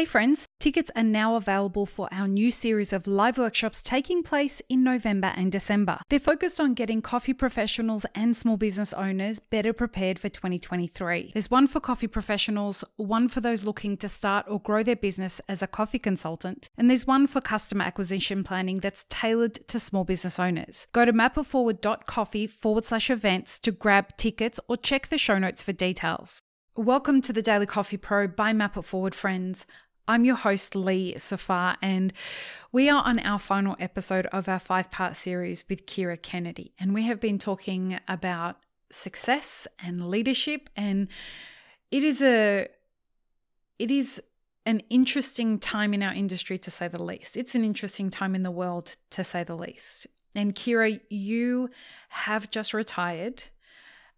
Hey friends, tickets are now available for our new series of live workshops taking place in November and December. They're focused on getting coffee professionals and small business owners better prepared for 2023. There's one for coffee professionals, one for those looking to start or grow their business as a coffee consultant, and there's one for customer acquisition planning that's tailored to small business owners. Go to mapitforward.coffee forward slash events to grab tickets or check the show notes for details. Welcome to the Daily Coffee Pro by Map It Forward, friends. I'm your host, Lee Safar, and we are on our final episode of our five part series with Kyra Kennedy. And we have been talking about success and leadership, and it is a it is an interesting time in our industry to say the least. It's an interesting time in the world to say the least. And Kyra, you have just retired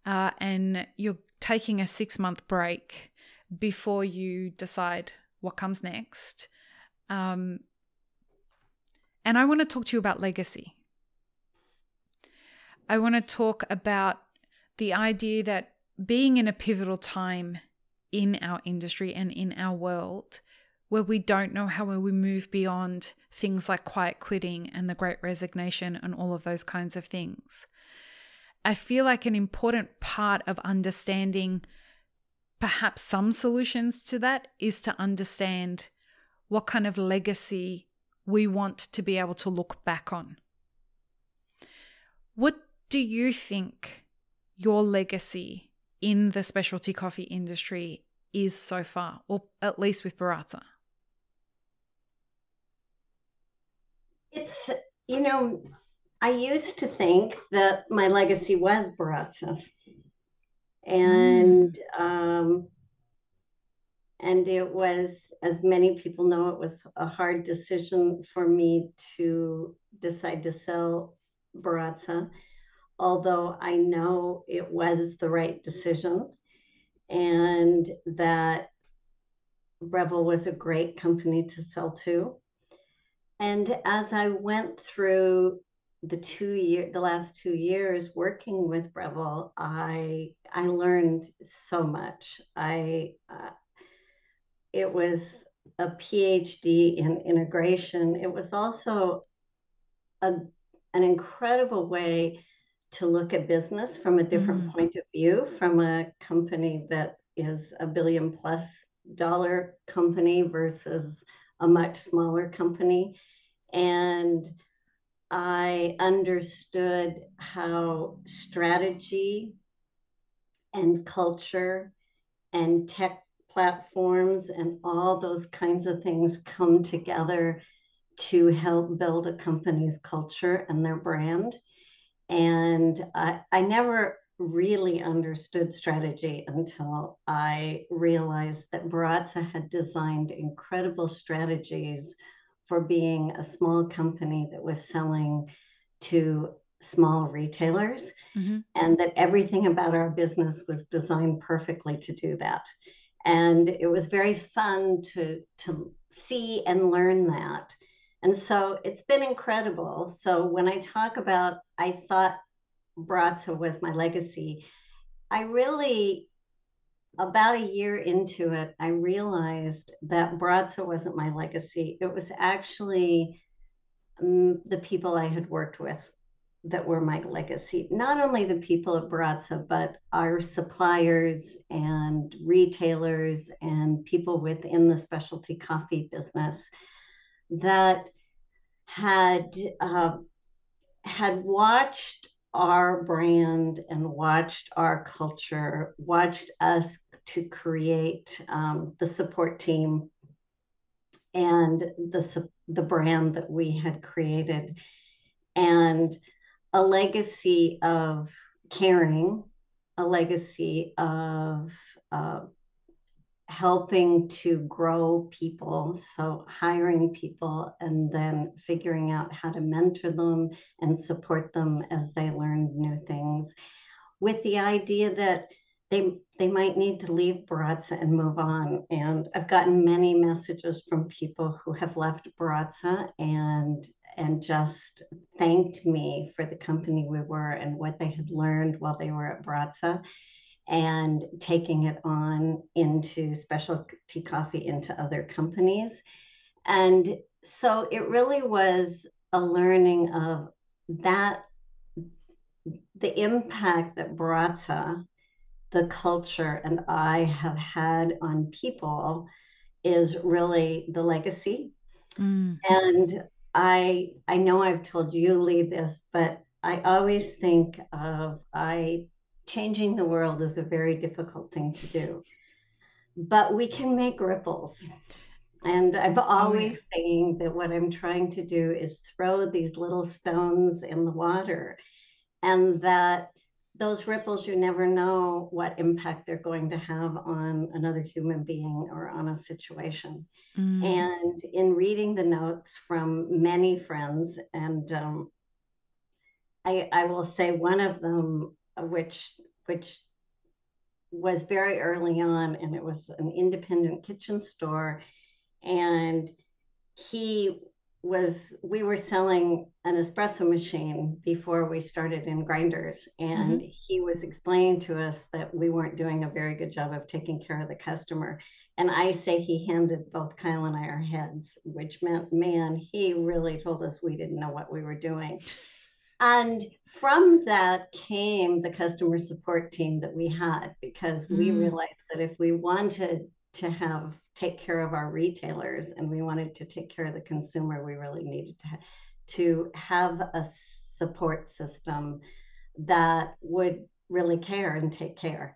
uh, and you're taking a six month break before you decide what comes next. Um, and I want to talk to you about legacy. I want to talk about the idea that being in a pivotal time in our industry and in our world where we don't know how we move beyond things like quiet quitting and the great resignation and all of those kinds of things. I feel like an important part of understanding perhaps some solutions to that is to understand what kind of legacy we want to be able to look back on. What do you think your legacy in the specialty coffee industry is so far, or at least with Baratza? It's, you know, I used to think that my legacy was Baratza. And mm. um, and it was, as many people know, it was a hard decision for me to decide to sell Baratza, although I know it was the right decision and that Breville was a great company to sell to. And as I went through the two year the last two years working with Breville, I I learned so much. I uh, it was a PhD in integration. It was also a, an incredible way to look at business from a different mm. point of view, from a company that is a billion plus dollar company versus a much smaller company. And I understood how strategy and culture and tech platforms and all those kinds of things come together to help build a company's culture and their brand. And I, I never really understood strategy until I realized that Baratza had designed incredible strategies for being a small company that was selling to small retailers mm-hmm. and that everything about our business was designed perfectly to do that. And it was very fun to to see and learn that. And so it's been incredible. So when i talk about i thought Baratza was my legacy i really about a year into it, I realized that Baratza wasn't my legacy. It was actually um, the people I had worked with that were my legacy. Not only the people at Baratza, but our suppliers and retailers and people within the specialty coffee business that had uh, had watched our brand and watched our culture, watched us to create um, the support team and the, the brand that we had created, and a legacy of caring, a legacy of uh, helping to grow people. So, hiring people and then figuring out how to mentor them and support them as they learn new things, with the idea that they they might need to leave Baratza and move on. And I've gotten many messages from people who have left Baratza and and just thanked me for the company we were and what they had learned while they were at Baratza and taking it on into specialty coffee into other companies. And so it really was a learning of that the impact that Baratza, the culture, and I have had on people is really the legacy. Mm. And I I know I've told you Lee this, but I always think of I changing the world is a very difficult thing to do. But we can make ripples. And I'm always oh, yeah. saying that what I'm trying to do is throw these little stones in the water and that those ripples, you never know what impact they're going to have on another human being or on a situation. Mm. And in reading the notes from many friends, and um, I, I will say one of them, which which was very early on, and it was an independent kitchen store, and he was we were selling an espresso machine before we started in grinders. And mm-hmm. he was explaining to us that we weren't doing a very good job of taking care of the customer. And i say he handed both kyle and i our heads which meant man he really told us we didn't know what we were doing and from that came the customer support team that we had because we mm. realized that if we wanted to have take care of our retailers and we wanted to take care of the consumer, we really needed to, to have a support system that would really care and take care.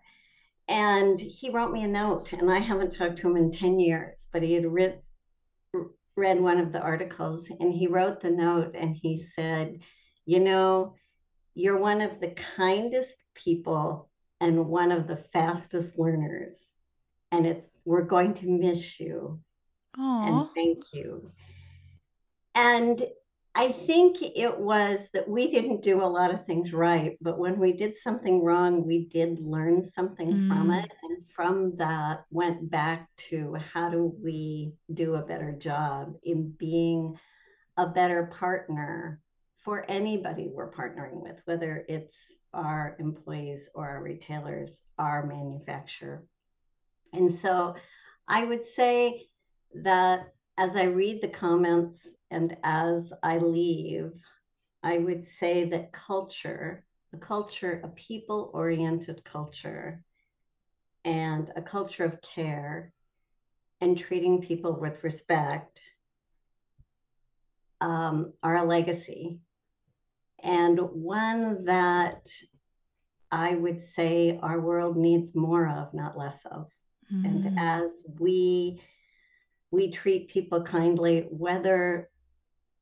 And he wrote me a note, and I haven't talked to him in 10 years, but he had read, read one of the articles and he wrote the note and he said, You know, you're one of the kindest people and one of the fastest learners. And it's we're going to miss you. Aww. And thank you. And I think it was that we didn't do a lot of things right, but when we did something wrong, we did learn something mm. from it. And from that, went back to how do we do a better job in being a better partner for anybody we're partnering with, whether it's our employees or our retailers, our manufacturer. And so I would say that as I read the comments and as I leave, I would say that culture, the culture, a people oriented culture, and a culture of care and treating people with respect um, are a legacy. And one that I would say our world needs more of, not less of. Mm. And as we we treat people kindly, whether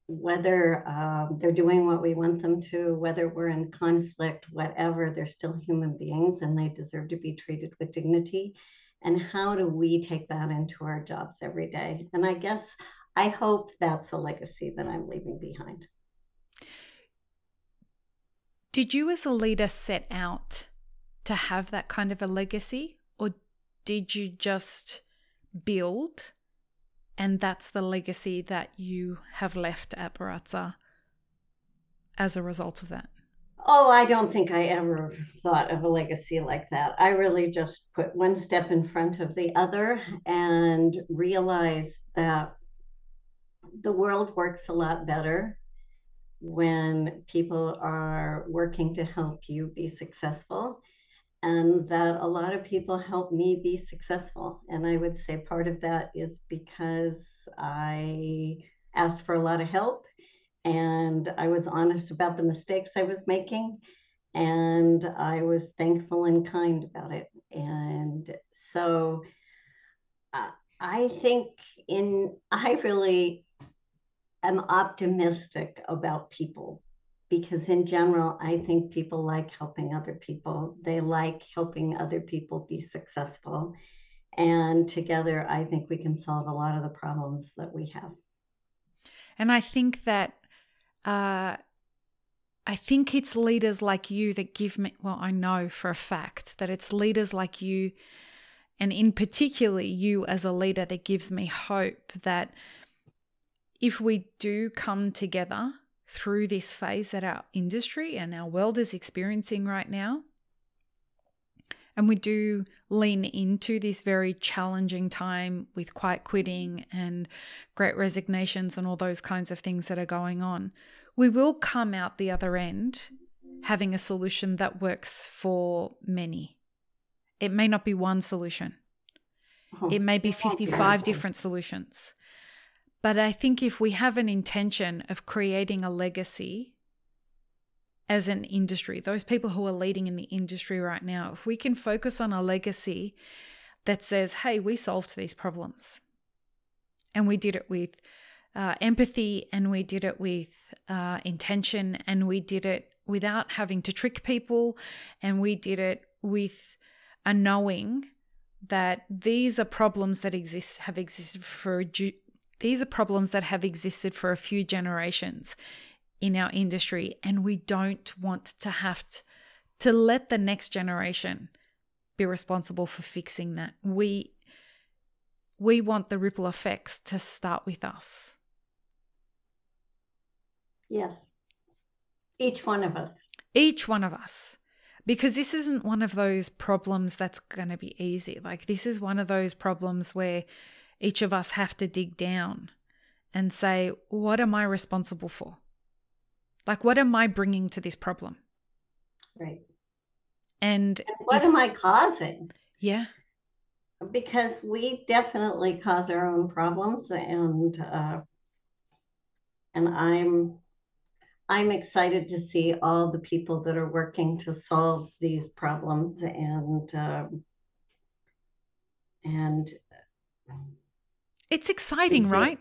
whether um, they're doing what we want them to, whether we're in conflict, whatever, they're still human beings and they deserve to be treated with dignity. And how do we take that into our jobs every day? And I guess I hope that's a legacy that I'm leaving behind. Did you, as a leader, set out to have that kind of a legacy? Or did you just build? And that's the legacy that you have left at Baratza as a result of that. Oh, I don't think I ever thought of a legacy like that. I really just put one step in front of the other and realized that the world works a lot better when people are working to help you be successful and that a lot of people help me be successful. And I would say part of that is because I asked for a lot of help and I was honest about the mistakes I was making. And I was thankful and kind about it. And so uh, I think in, I really am optimistic about people because in general i think people like helping other people. They like helping other people be successful. And together i think we can solve a lot of the problems that we have. And i think that uh, i think it's leaders like you that give me well i know for a fact that it's leaders like you and in particularly you as a leader that gives me hope that if we do come together through this phase that our industry and our world is experiencing right now, And we do lean into this very challenging time with quiet quitting and great resignations and all those kinds of things that are going on. We will come out the other end having a solution that works for many. It may not be one solution, it may be 55 different solutions. But I think if we have an intention of creating a legacy as an industry, those people who are leading in the industry right now, if we can focus on a legacy that says, hey, we solved these problems. And we did it with uh, empathy and we did it with uh, intention and we did it without having to trick people and we did it with a knowing that these are problems that exist have existed for these are problems that have existed for a few generations in our industry, and we don't want to have to, to let the next generation be responsible for fixing that. We we want the ripple effects to start with us. Yes. Each one of us. Each one of us. Because this isn't one of those problems that's going to be easy. Like, this is one of those problems where each of us have to dig down and say, what am I responsible for? Like, what am I bringing to this problem? Right. And, and what if, am I causing? Yeah. Because we definitely cause our own problems, and uh, and I'm I'm excited to see all the people that are working to solve these problems, and um, and it's exciting, right?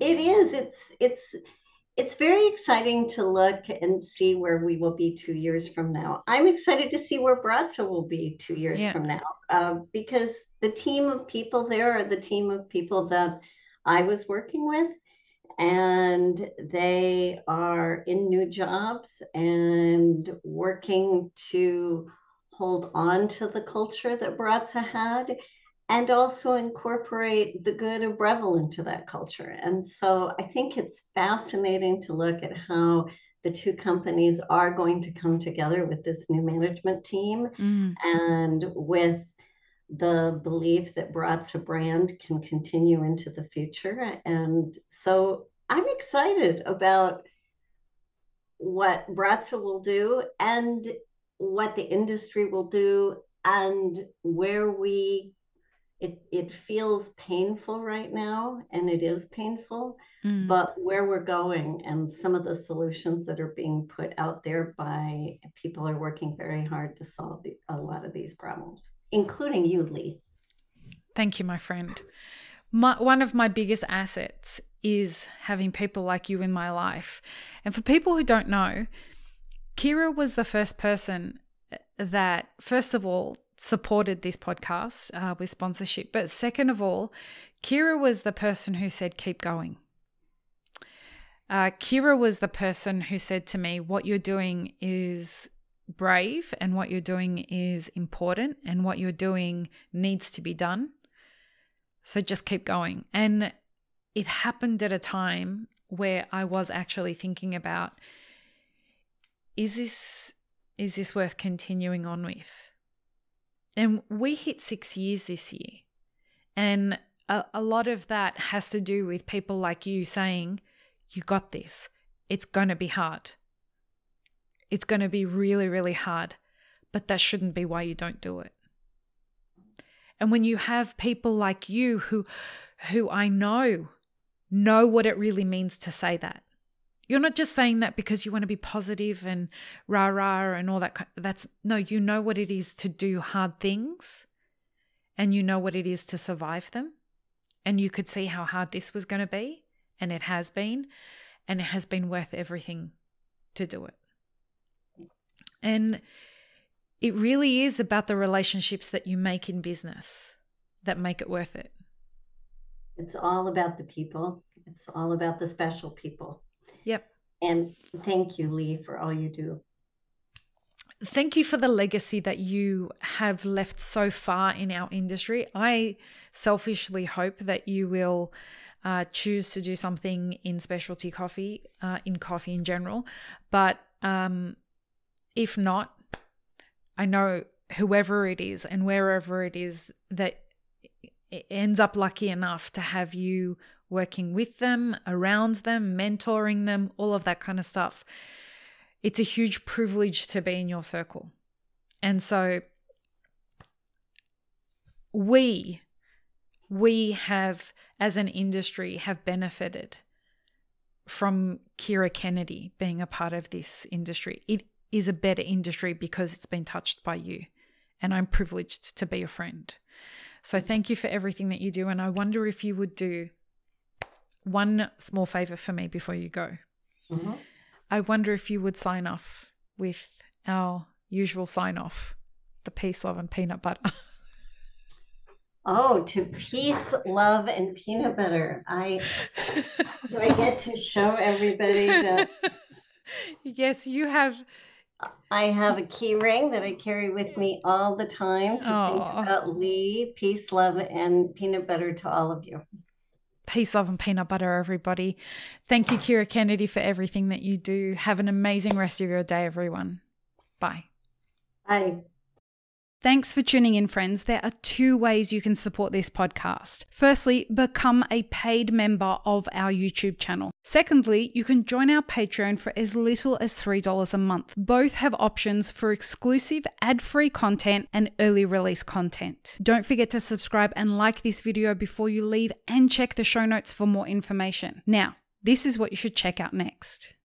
It is. It's it's it's very exciting to look and see where we will be two years from now. I'm excited to see where Baratza will be two years yeah. from now uh, because the team of people there are the team of people that I was working with, and they are in new jobs and working to hold on to the culture that Baratza had and also incorporate the good of Breville into that culture. And so I think it's fascinating to look at how the two companies are going to come together with this new management team mm. and with the belief that Baratza brand can continue into the future. And so I'm excited about what Baratza will do and what the industry will do and where we it it feels painful right now and it is painful mm. but where we're going and some of the solutions that are being put out there by people are working very hard to solve the, a lot of these problems including you lee. Thank you my friend. My, one of my biggest assets is having people like you in my life. And for people who don't know kyra was the first person that first of all supported this podcast uh, with sponsorship. But second of all, Kyra was the person who said, keep going. Uh, Kyra was the person who said to me, What you're doing is brave, and what you're doing is important, and what you're doing needs to be done. So just keep going. And it happened at a time where I was actually thinking about is this is this worth continuing on with? And we hit six years this year. And a, a lot of that has to do with people like you saying, You got this. It's going to be hard. It's going to be really, really hard. But that shouldn't be why you don't do it. And when you have people like you who who I know know what it really means to say that. You're not just saying that because you want to be positive and rah rah and all that. That's no, you know what it is to do hard things and you know what it is to survive them. And you could see how hard this was going to be, and it has been, and it has been worth everything to do it. And it really is about the relationships that you make in business that make it worth it. It's all about the people, it's all about the special people. Yep. And thank you, Lee, for all you do. Thank you for the legacy that you have left so far in our industry. I selfishly hope that you will uh, choose to do something in specialty coffee, uh, in coffee in general. But um, if not, I know whoever it is and wherever it is that it ends up lucky enough to have you working with them, around them, mentoring them, all of that kind of stuff. It's a huge privilege to be in your circle. And so we we have as an industry have benefited from Kyra Kennedy being a part of this industry. It is a better industry because it's been touched by you. And I'm privileged to be a friend. So thank you for everything that you do. And I wonder if you would do one small favor for me before you go. Mm-hmm. I wonder if you would sign off with our usual sign off the peace, love, and peanut butter. Oh, to peace, love, and peanut butter. I do I get to show everybody that Yes, you have I have a key ring that I carry with me all the time to think about Lee, peace, love, and peanut butter to all of you. Peace, love, and peanut butter, everybody. Thank you, Kyra Kennedy, for everything that you do. Have an amazing rest of your day, everyone. Bye. Bye. Thanks for tuning in, friends. There are two ways you can support this podcast. Firstly, become a paid member of our YouTube channel. Secondly, you can join our Patreon for as little as $3 a month. Both have options for exclusive ad free content and early release content. Don't forget to subscribe and like this video before you leave and check the show notes for more information. Now, this is what you should check out next.